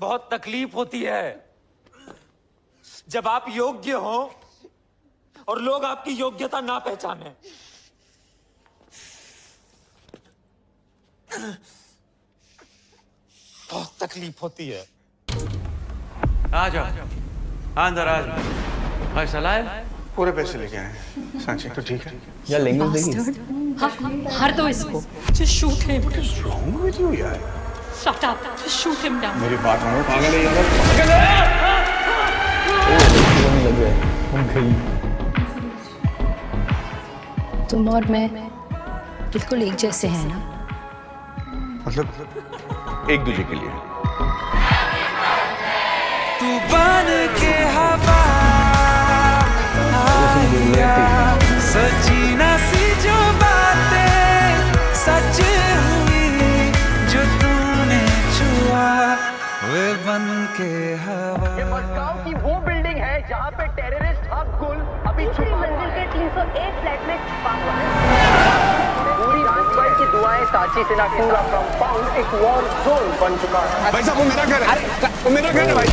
बहुत तकलीफ़ होती है। जब आप योग्य हो और लोग आपकी योग्यता ना पहचाने। बहुत तकलीफ़ होती है। आ जाओ। अंदर आ जाओ। फैसला है? पूरे पैसे लेके आए सांची तो ठीक है। या लेंगे Bastard. हाँ, हर दो इसको। Just shoot him. wrong with you यार? Shut up. Just shoot him down. मेरी बात मानो पागल है यार लग गए हम गई तुम और मैं बिल्कुल एक जैसे हैं ना मतलब एक दूसरे के लिए तू बन के के हवा। ये मस्काओ की वो बिल्डिंग है जहाँ पे टेररिस्ट हक गुल अभी छुपा मंजिल के 301 फ्लैट में छुपा हुआ है। पूरी मुंबई की दुआएँ सांची से ना पूरा कंपाउंड एक वॉर जोन बन चुका है। भाई साहब वो मेरा घर है। वो मेरा घर है भाई।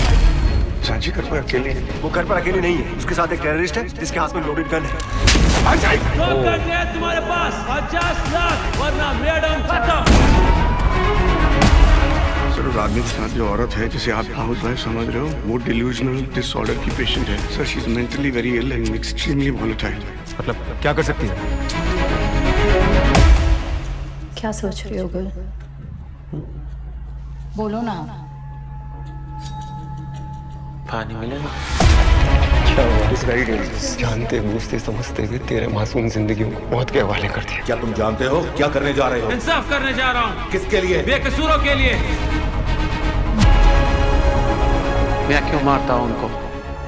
सांची घर पर अकेले है। वो घर पर अकेली नहीं है। उसके साथ एक टेररिस्ट है जिसके हाथ में लोडेड गन है। तुम्हारे पास पचास लाख वरना मैडम खत्म सर उस आदमी के साथ जो औरत है जिसे आप हाउस वाइफ समझ रहे हो वो डिल्यूजनल डिसऑर्डर की पेशेंट है। Sir she is mentally very ill and extremely volatile मतलब क्या कर सकती है? क्या सोच रहे हो गुल बोलो ना। पानी मिलेगा जानते बूझते समझते हुए तेरे मासूम जिंदगियों को मौत के हवाले कर दिया। क्या तुम जानते हो? क्या करने जा रहे हो? इंसाफ करने जा रहा हूँ। किसके लिए? बेकसूरों के लिए। मैं क्यों मारता हूँ उनको?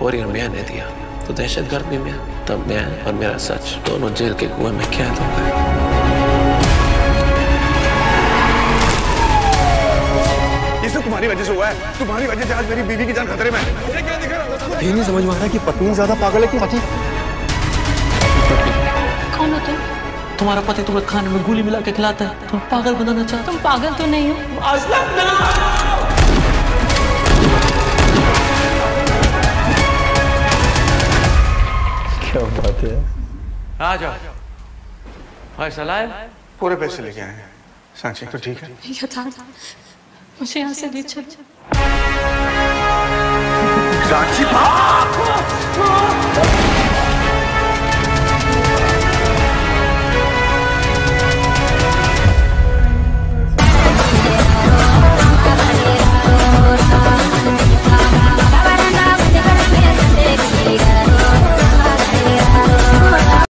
और मैं ने दिया। तो दहशत गर्द भी मैं तब मैं और मेरा सच दोनों जेल के कुएँ में क्या दूँगा? ये सब तुम्हारी वजह से हुआ है। तुम्हारी वजह से आज मेरी बीवी की जान खतरे में है। ये क्या दिख रहा है ये नहीं समझ में आ रहा कि पत्नी ज़्यादा पागल है कि पति? कौन हो तुम? तुम्हारा पति तुम्हें खाने में गोली मिला के खिलाता है। तुम पागल बनाना चाहते तुम पागल तो नहीं हो। बात है। आ जाओ। फैसला है? पूरे पैसे लेके आए सांची तो ठीक है। यथार्थ मुझे यहाँ से भी चलो सांची